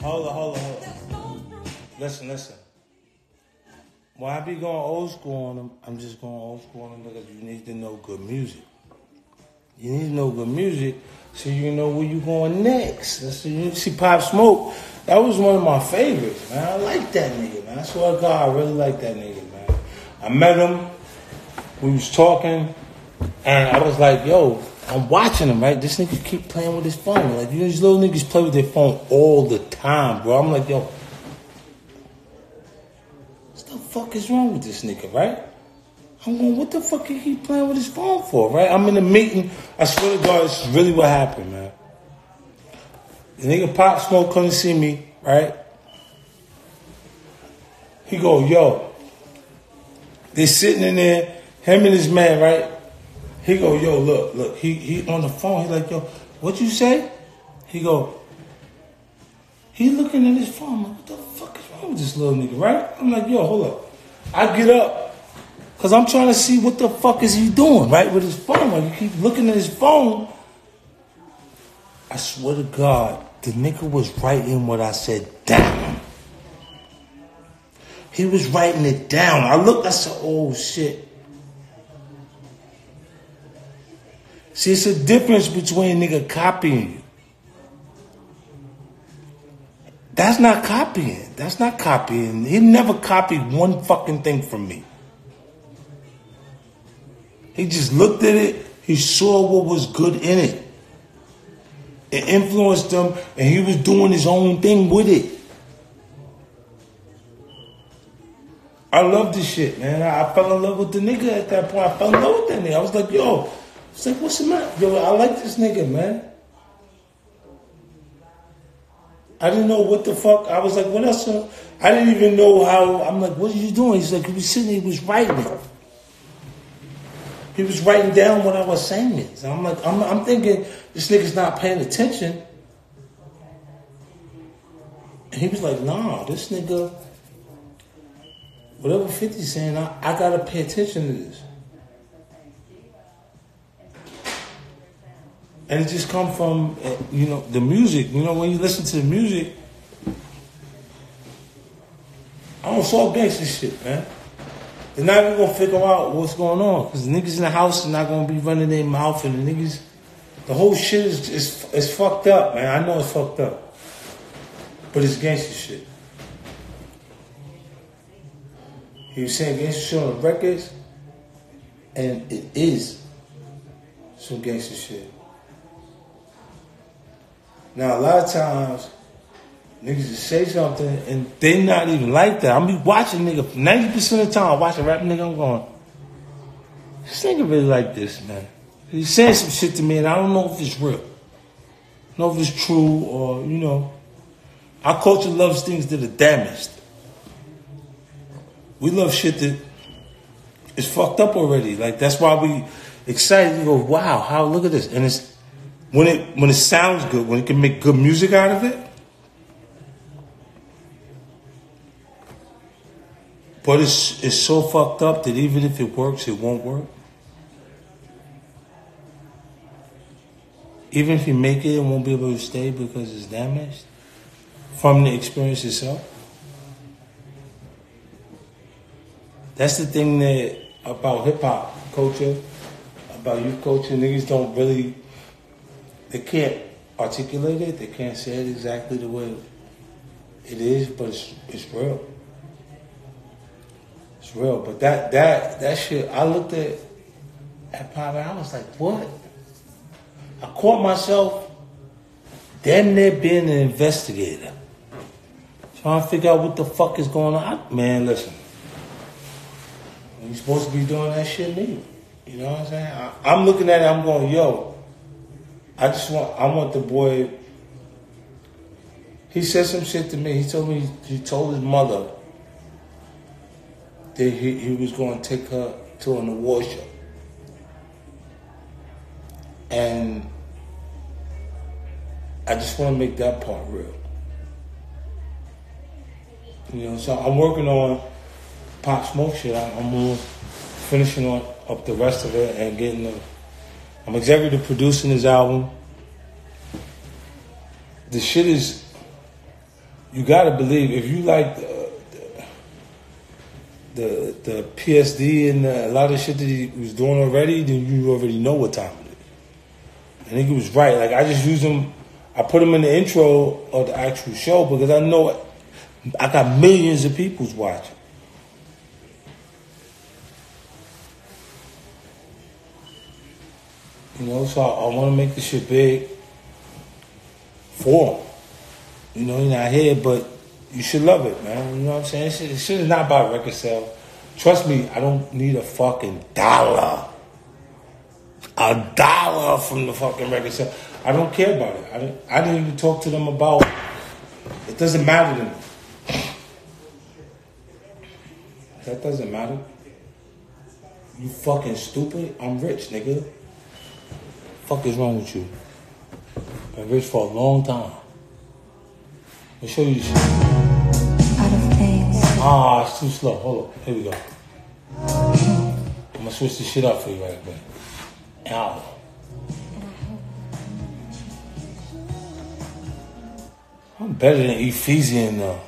Hold on, hold on, hold on. Listen, listen. When I be going old school on them, I'm just going old school on them because you need to know good music. You need to know good music so you know where you going next. So you see Pop Smoke. That was one of my favorites, man. I like that nigga, man. I swear to God, I really like that nigga, man. I met him. We was talking, and I was like, "Yo, I'm watching him, right? This nigga keep playing with his phone. Like, you know, these little niggas play with their phone all the time, bro. I'm like, yo, what the fuck is wrong with this nigga, right? I'm going, what the fuck he playing with his phone for, right? I'm in a meeting. I swear to God, it's really what happened, man. The nigga Pop Smoke couldn't see me, right? He go, yo, they sitting in there, him and his man, right? He go, yo, look, look. He he on the phone. He like, yo, what you say? He go, he looking at his phone. Like, what the fuck is wrong with this little nigga, right? I'm like, yo, hold up. I get up. Cause I'm trying to see what the fuck is he doing, right? With his phone. Like he keep looking at his phone. I swear to God, the nigga was writing what I said down. He was writing it down. I looked, I said, oh shit. See, it's a difference between nigga copying you. That's not copying. That's not copying. He never copied one fucking thing from me. He just looked at it. He saw what was good in it. It influenced him, and he was doing his own thing with it. I love this shit, man. I fell in love with the nigga at that point. I fell in love with that nigga. I was like, yo, it's like, what's the matter? Yo, I like this nigga, man. I didn't know what the fuck. I was like, what else? I didn't even know how. I'm like, what are you doing? He's like, he was sitting, he was writing it. He was writing down what I was saying. So I'm like, I'm, I'm thinking this nigga's not paying attention. And he was like, nah, this nigga, whatever 50's saying, I, I gotta pay attention to this. And it just come from uh, you know the music. You know when you listen to the music, I don't saw gangster shit, man. They're not even gonna figure out what's going on because the niggas in the house are not gonna be running their mouth, and the niggas, the whole shit is is, is fucked up, man. I know it's fucked up, but it's gangster shit. He was saying gangster shit on the records, and it is some gangster shit. Now a lot of times niggas just say something and they not even like that. I'm be watching nigga 90% of the time I watch a rap nigga, I'm going, this nigga really like this, man. He's saying some shit to me and I don't know if it's real. Know if it's true or, you know. Our culture loves things that are damaged. We love shit that is fucked up already. Like that's why we excited. We go, wow, how look at this. And it's when it when it sounds good, when it can make good music out of it. But it's it's so fucked up that even if it works, it won't work. Even if you make it, it won't be able to stay because it's damaged from the experience itself. That's the thing that about hip hop culture, about youth culture, niggas don't really they can't articulate it. They can't say it exactly the way it is, but it's it's real. It's real. But that that that shit, I looked at at Pop I was like, what? I caught myself damn near being an investigator. Trying to figure out what the fuck is going on. Man, listen. You're supposed to be doing that shit, me. You know what I'm saying? I, I'm looking at it, I'm going, yo, I just want I want the boy. He said some shit to me. He told me he told his mother that he, he was going to take her to an award show. And I just want to make that part real. You know, so I'm working on Pop Smoke shit. I'm finishing on up the rest of it and getting the I'm executive producing this album. The shit is you gotta believe if you like uh, the the, the PSD and the, a lot of shit that he was doing already, then you already know what time it is. I think he was right. Like I just used him. I put him in the intro of the actual show because I know I got millions of people's watching. You know, so I, I want to make this shit big for him. You know, you're not here, but you should love it, man. You know what I'm saying? This shit, is not about record sale. Trust me, I don't need a fucking dollar. A dollar from the fucking record sale. I don't care about it. I didn't, I didn't even talk to them about it. doesn't matter to me. That doesn't matter. You fucking stupid. I'm rich, nigga. Fuck is wrong with you? Been rich for a long time. Let me show you this. Out of. Ah, it's too slow. Hold on. Here we go. I'm gonna switch this shit up for you right quick. Ow. I'm better than Ephesian though.